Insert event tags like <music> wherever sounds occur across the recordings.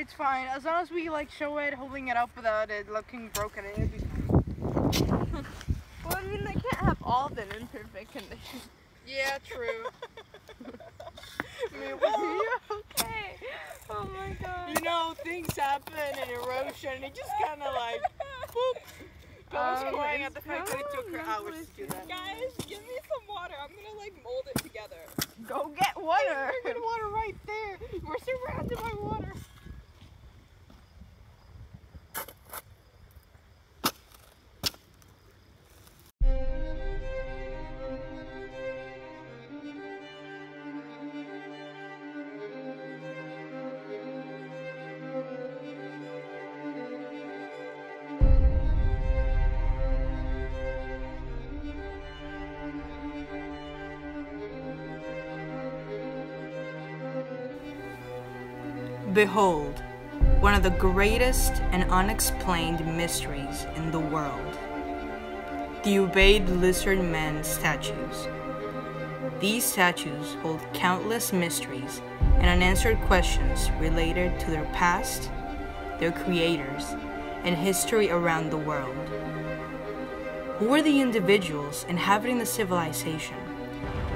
It's fine. As long as we like show it holding it up without it looking broken, it'll be fine. <laughs> Well, I mean, they can't have all been in perfect condition. Yeah, true. <laughs> <laughs> okay. Oh my god. You know, things happen in erosion and it just kind of like, boop. I was Um, crying at the fact that it took her hours to do that. Guys, give me some water. I'm gonna like mold it together. Go get water. There's water right there. We're surrounded by water. Behold, one of the greatest and unexplained mysteries in the world the Ubaid Lizard Men statues. These statues hold countless mysteries and unanswered questions related to their past, their creators, and history around the world. Who were the individuals inhabiting the civilization,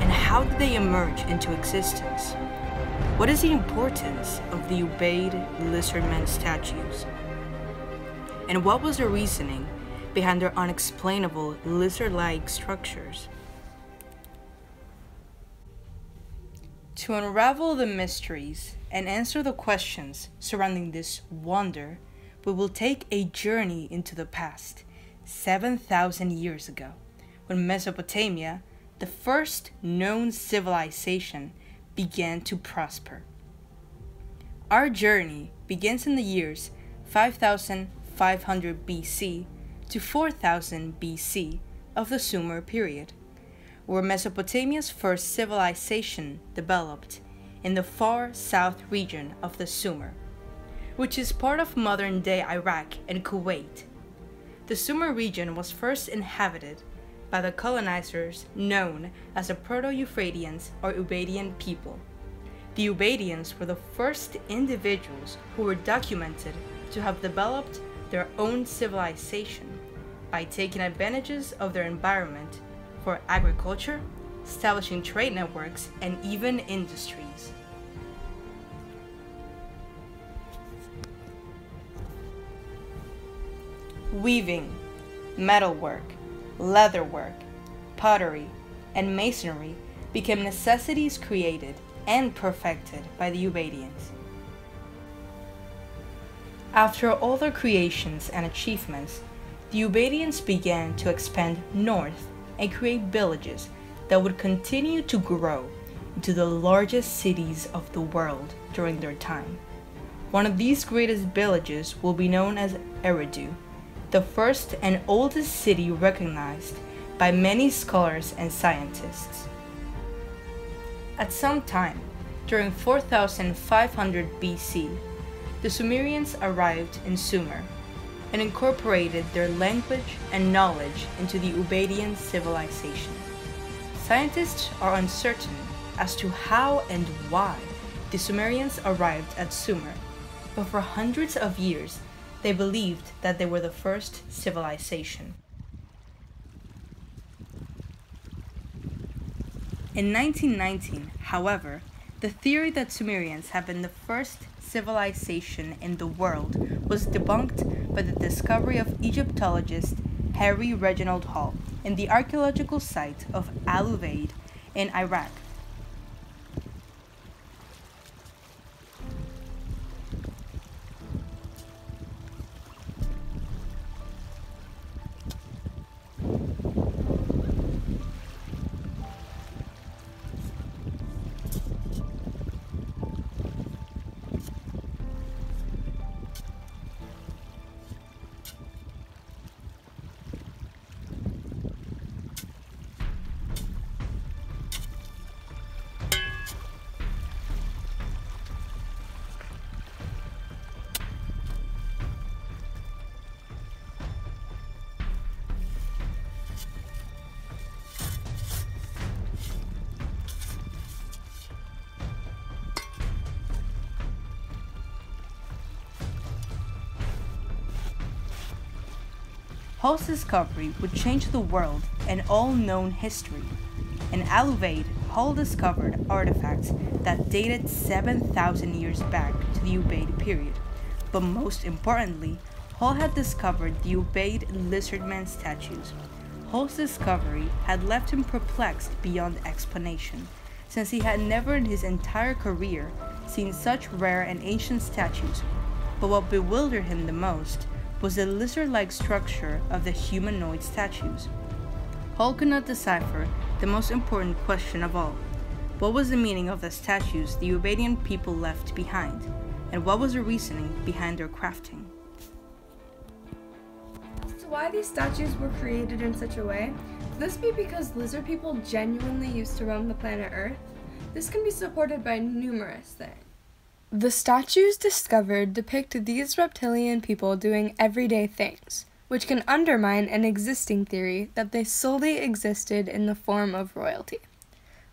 and how did they emerge into existence? What is the importance of the Ubaid Lizardmen statues? And what was the reasoning behind their unexplainable lizard like structures? To unravel the mysteries and answer the questions surrounding this wonder, we will take a journey into the past, 7,000 years ago, when Mesopotamia, the first known civilization, began to prosper. Our journey begins in the years 5500 BC to 4000 BC of the Sumer period, where Mesopotamia's first civilization developed in the far south region of the Sumer, which is part of modern day Iraq and Kuwait. The Sumer region was first inhabited by the colonizers known as the Proto-Euphrateans or Ubaidian people. The Ubaidians were the first individuals who were documented to have developed their own civilization by taking advantages of their environment for agriculture, establishing trade networks, and even industries. Weaving, metalwork, leatherwork, pottery, and masonry became necessities created and perfected by the Ubaidians. After all their creations and achievements, the Ubaidians began to expand north and create villages that would continue to grow into the largest cities of the world during their time. One of these greatest villages will be known as Eridu, the first and oldest city recognized by many scholars and scientists. At some time, during 4500 BC, the Sumerians arrived in Sumer and incorporated their language and knowledge into the Ubaidian civilization. Scientists are uncertain as to how and why the Sumerians arrived at Sumer, but for hundreds of years they believed that they were the first civilization. In 1919, however, the theory that Sumerians have been the first civilization in the world was debunked by the discovery of Egyptologist Harry Reginald Hall in the archaeological site of Al Ubaid in Iraq. Hall's discovery would change the world and all known history. In Al Ubaid, Hall discovered artifacts that dated 7,000 years back to the Ubaid period. But most importantly, Hall had discovered the Ubaid Lizardman statues. Hall's discovery had left him perplexed beyond explanation, since he had never in his entire career seen such rare and ancient statues. But what bewildered him the most was the lizard like structure of the humanoid statues. Hall could not decipher the most important question of all what was the meaning of the statues the Ubaidian people left behind, and what was the reasoning behind their crafting? So, why these statues were created in such a way? Could this be because lizard people genuinely used to roam the planet Earth? This can be supported by numerous things. The statues discovered depict these reptilian people doing everyday things, which can undermine an existing theory that they solely existed in the form of royalty.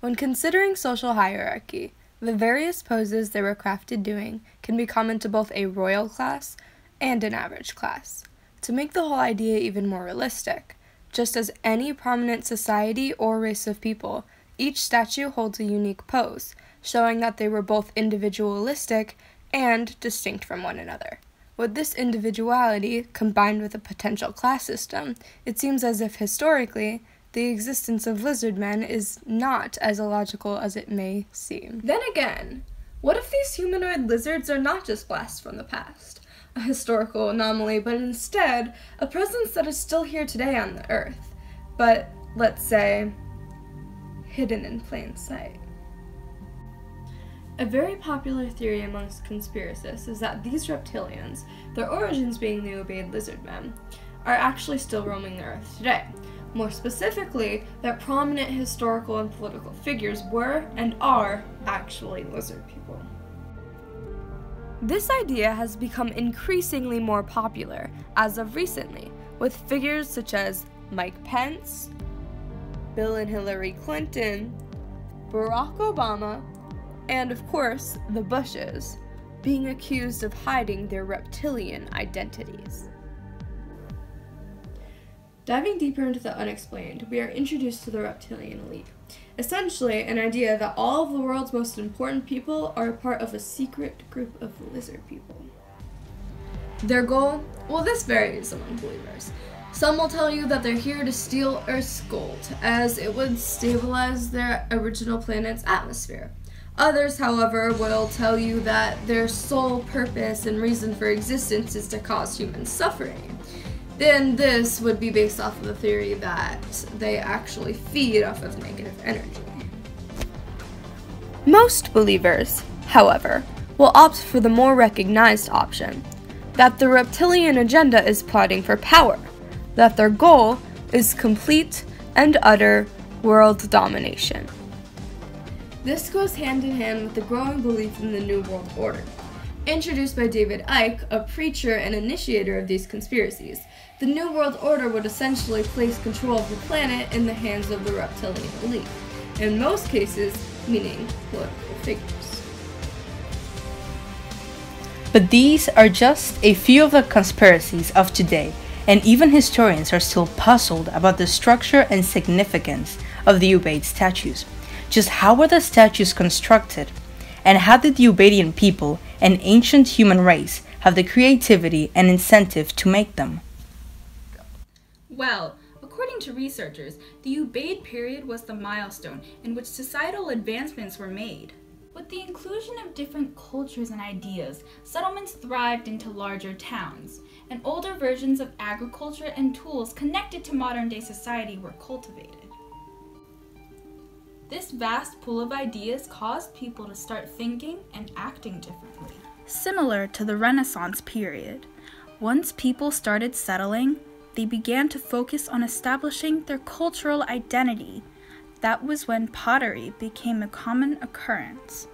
When considering social hierarchy, the various poses they were crafted doing can be common to both a royal class and an average class. To make the whole idea even more realistic, just as any prominent society or race of people, each statue holds a unique pose, showing that they were both individualistic and distinct from one another. With this individuality combined with a potential class system, it seems as if historically the existence of lizard men is not as illogical as it may seem. Then again, what if these humanoid lizards are not just blasts from the past, a historical anomaly, but instead a presence that is still here today on the Earth, but let's say hidden in plain sight? A very popular theory amongst conspiracists is that these reptilians, their origins being the Ubaid lizard men, are actually still roaming the earth today. More specifically, that prominent historical and political figures were and are actually lizard people. This idea has become increasingly more popular as of recently, with figures such as Mike Pence, Bill and Hillary Clinton, Barack Obama, and of course, the Bushes, being accused of hiding their reptilian identities. Diving deeper into the unexplained, we are introduced to the reptilian elite. Essentially, an idea that all of the world's most important people are a part of a secret group of lizard people. Their goal? Well, this varies among believers. Some will tell you that they're here to steal Earth's gold, as it would stabilize their original planet's atmosphere. Others, however, will tell you that their sole purpose and reason for existence is to cause human suffering. Then this would be based off of the theory that they actually feed off of negative energy. Most believers, however, will opt for the more recognized option that the reptilian agenda is plotting for power, that their goal is complete and utter world domination. This goes hand in hand with the growing belief in the New World Order. Introduced by David Icke, a preacher and initiator of these conspiracies, the New World Order would essentially place control of the planet in the hands of the reptilian elite, in most cases, meaning political figures. But these are just a few of the conspiracies of today, and even historians are still puzzled about the structure and significance of the Ubaid statues. Just how were the statues constructed? And how did the Ubaidian people, an ancient human race, have the creativity and incentive to make them? Well, according to researchers, the Ubaid period was the milestone in which societal advancements were made. With the inclusion of different cultures and ideas, settlements thrived into larger towns, and older versions of agriculture and tools connected to modern day society were cultivated. This vast pool of ideas caused people to start thinking and acting differently. Similar to the Renaissance period, once people started settling, they began to focus on establishing their cultural identity. That was when pottery became a common occurrence.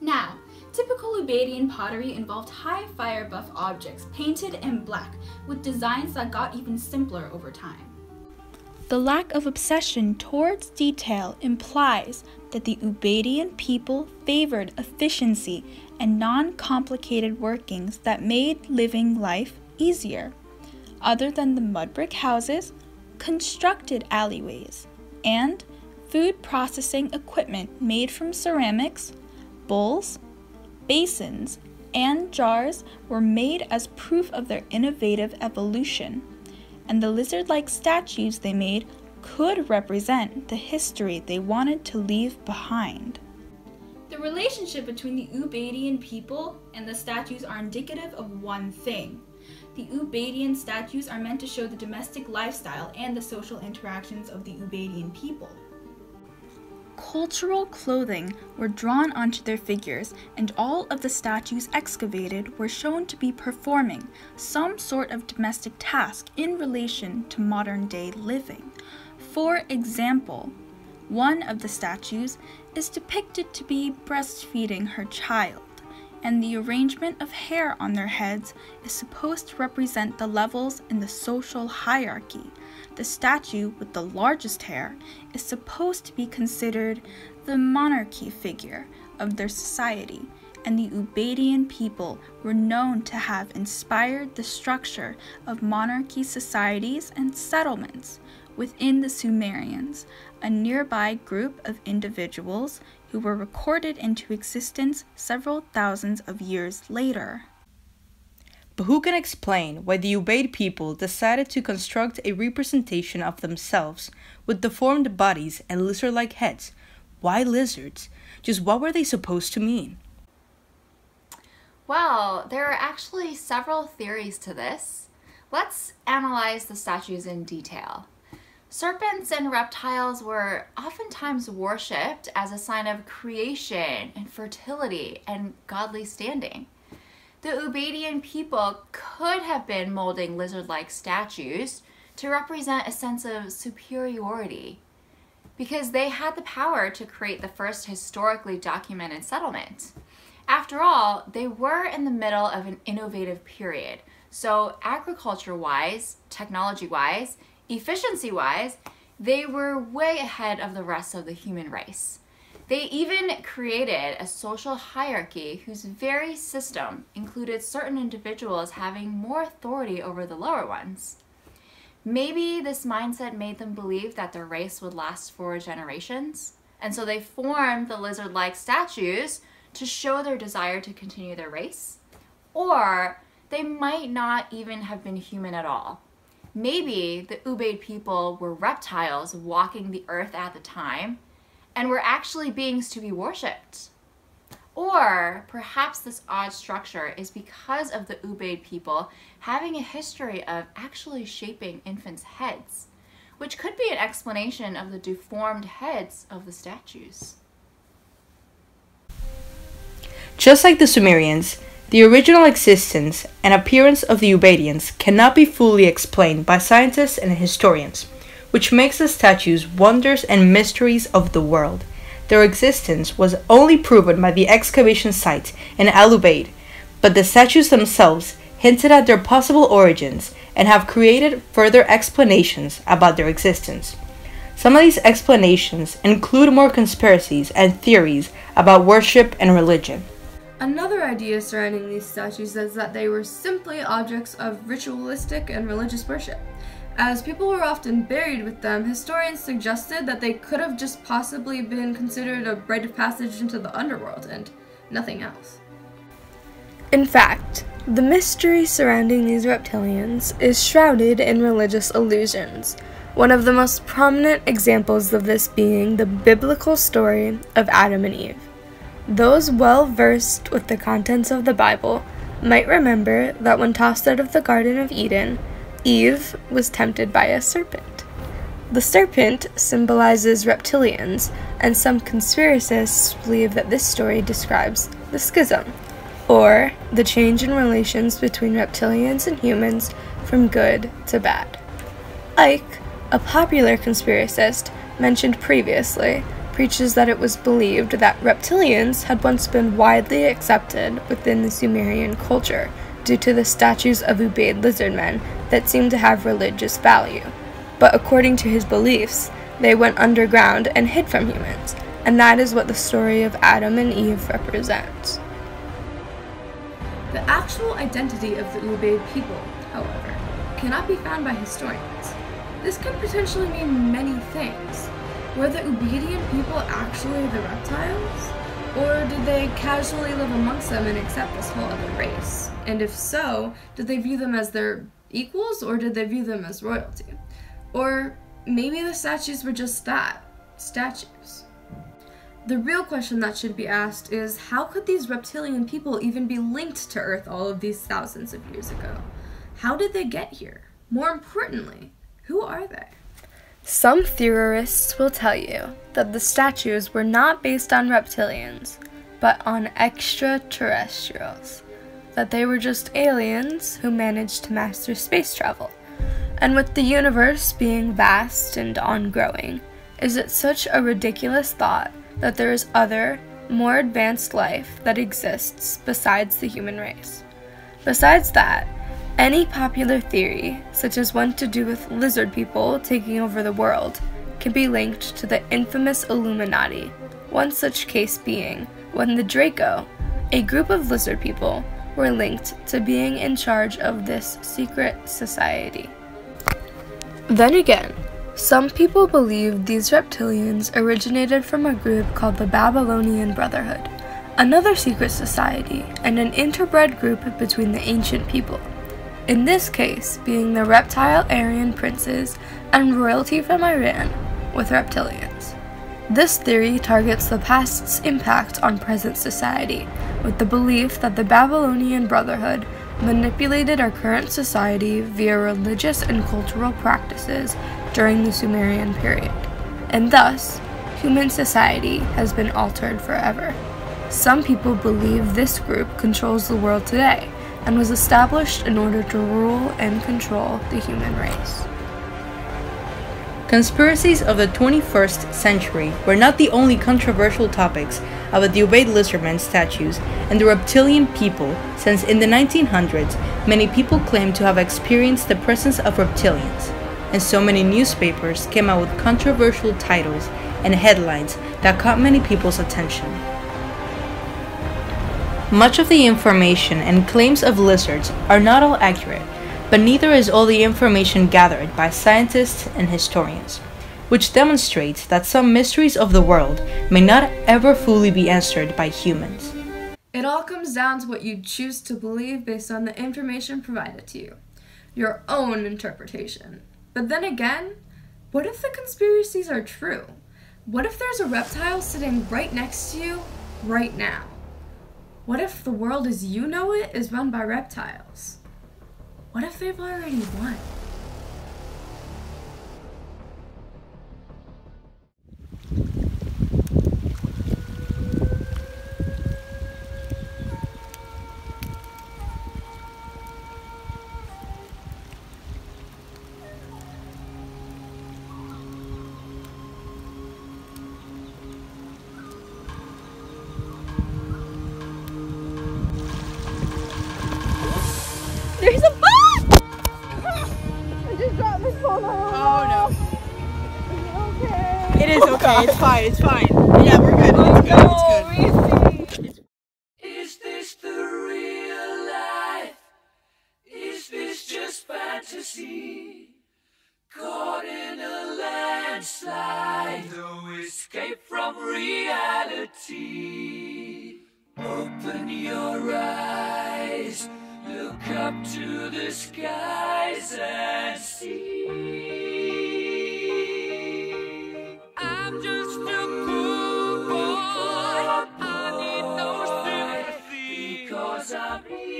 Now, typical Ubaidian pottery involved high fire buff objects painted in black with designs that got even simpler over time. The lack of obsession towards detail implies that the Ubaidian people favored efficiency and non complicated workings that made living life easier. other than the mud brick houses, constructed alleyways, and food processing equipment made from ceramics, bowls, basins, and jars were made as proof of their innovative evolution, and the lizard like statues they made could represent the history they wanted to leave behind. The relationship between the Ubaidian people and the statues are indicative of one thing. The Ubaidian statues are meant to show the domestic lifestyle and the social interactions of the Ubaidian people. Cultural clothing were drawn onto their figures, and all of the statues excavated were shown to be performing some sort of domestic task in relation to modern day living. For example, one of the statues is depicted to be breastfeeding her child, and the arrangement of hair on their heads is supposed to represent the levels in the social hierarchy. The statue with the largest hair is supposed to be considered the monarchy figure of their society, and the Ubaidian people were known to have inspired the structure of monarchy societies and settlements within the Sumerians, a nearby group of individuals who were recorded into existence several thousands of years later. But who can explain why the Ubaid people decided to construct a representation of themselves with deformed bodies and lizard like heads? Why lizards? Just what were they supposed to mean? Well, there are actually several theories to this. Let's analyze the statues in detail. Serpents and reptiles were oftentimes worshipped as a sign of creation and fertility and godly standing. The Ubaidian people could have been molding lizard-like statues to represent a sense of superiority because they had the power to create the first historically documented settlement. After all, they were in the middle of an innovative period, so agriculture-wise, technology-wise, Efficiency-wise, they were way ahead of the rest of the human race. They even created a social hierarchy whose very system included certain individuals having more authority over the lower ones. Maybe this mindset made them believe that their race would last for generations, and so they formed the lizard-like statues to show their desire to continue their race. Or they might not even have been human at all, Maybe the Ubaid people were reptiles walking the earth at the time and were actually beings to be worshipped. Or perhaps this odd structure is because of the Ubaid people having a history of actually shaping infants' heads, which could be an explanation of the deformed heads of the statues. Just like the Sumerians, the original existence and appearance of the Ubaidians cannot be fully explained by scientists and historians, which makes the statues wonders and mysteries of the world. Their existence was only proven by the excavation site in Al Ubaid, but the statues themselves hinted at their possible origins and have created further explanations about their existence. Some of these explanations include more conspiracies and theories about worship and religion. Another idea surrounding these statues is that they were simply objects of ritualistic and religious worship. As people were often buried with them, historians suggested that they could have just possibly been considered a rite of passage into the underworld and nothing else. In fact, the mystery surrounding these reptilians is shrouded in religious illusions, one of the most prominent examples of this being the biblical story of Adam and Eve. Those well versed with the contents of the Bible might remember that when tossed out of the Garden of Eden, Eve was tempted by a serpent. The serpent symbolizes reptilians, and some conspiracists believe that this story describes the schism, or the change in relations between reptilians and humans from good to bad. Icke, a popular conspiracist mentioned previously, preaches that it was believed that reptilians had once been widely accepted within the Sumerian culture due to the statues of Ubaid lizardmen that seemed to have religious value. But according to his beliefs, they went underground and hid from humans, and that is what the story of Adam and Eve represents. The actual identity of the Ubaid people, however, cannot be found by historians. This could potentially mean many things. Were the Ubaidian people actually the reptiles? Or did they casually live amongst them and accept this whole other race? And if so, did they view them as their equals or did they view them as royalty? Or maybe the statues were just that statues. The real question that should be asked is how could these reptilian people even be linked to Earth all of these thousands of years ago? How did they get here? More importantly, who are they? Some theorists will tell you that the statues were not based on reptilians, but on extraterrestrials, that they were just aliens who managed to master space travel. And with the universe being vast and ongoing, is it such a ridiculous thought that there is other, more advanced life that exists besides the human race? Besides that, any popular theory, such as one to do with lizard people taking over the world, can be linked to the infamous Illuminati, one such case being when the Draco, a group of lizard people, were linked to being in charge of this secret society. Then again, some people believe these reptilians originated from a group called the Babylonian Brotherhood, another secret society and an interbred group between the ancient people. In this case, being the reptile Aryan princes and royalty from Iran with reptilians. This theory targets the past's impact on present society, with the belief that the Babylonian Brotherhood manipulated our current society via religious and cultural practices during the Sumerian period, and thus, human society has been altered forever. Some people believe this group controls the world today and was established in order to rule and control the human race. Conspiracies of the 21st century were not the only controversial topics about the Ubaid lizardmen statues and the reptilian people, since in the 1900s, many people claimed to have experienced the presence of reptilians and so many newspapers came out with controversial titles and headlines that caught many people's attention. Much of the information and claims of lizards are not all accurate, but neither is all the information gathered by scientists and historians, which demonstrates that some mysteries of the world may not ever fully be answered by humans. It all comes down to what you choose to believe based on the information provided to you, your own interpretation. But then again, what if the conspiracies are true? What if there's a reptile sitting right next to you right now? What if the world as you know it is run by reptiles? What if they've already won? Is okay. It's fine. It's fine. Yeah, we're good. It's good.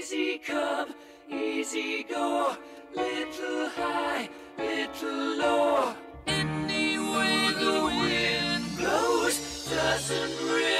Easy come, easy go. Little high, little low. Any way the wind blows doesn't really